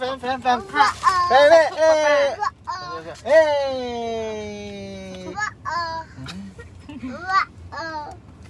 fem, fem, fem. Fem, hey. Hey.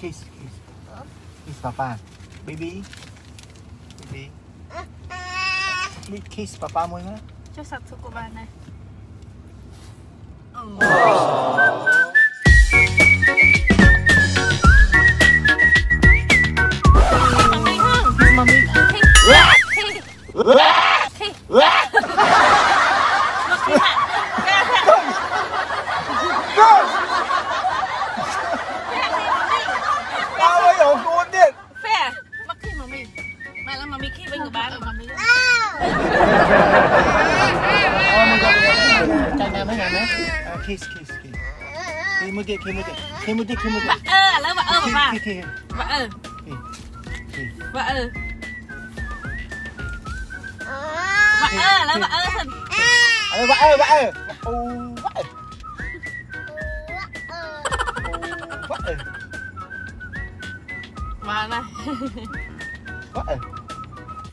Kiss, kiss. Kiss papa. Baby. Baby. Kiss papa mo na. Cho sạc sụp của bà này. Oh. Tao mới đổ cuốn đi Fair Mắc khi mami Mày là mami khi bên của bạn Mami Ờ, mình gọi chạy nhà mấy ngày mấy kiss kiss kiss khi mới kia khi mới kia khi mới kia khi mới kia Bà ơ. Là bà ơ. Bà bà khi khi Bà ơ khi khi Bà ơ Bà ơ Là bà ơ. អឺបានណាវ៉ាអឺ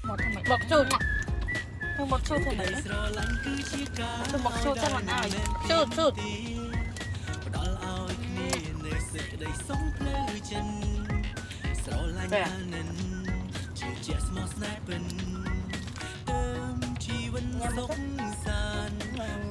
មកថ្មីបុកជូតធ្វើមកជូតថ្មីធ្វើមកជូតតែមិនឲ្យជូតជូតផ្ដល់ឲ្យគ្នានៅសេចក្តីសុំភ្លឺចិនស្រឡាញ់អានិនជាជាស្មោះស្នេហ៍ពិនเติมជីវិនសុខសាន្ត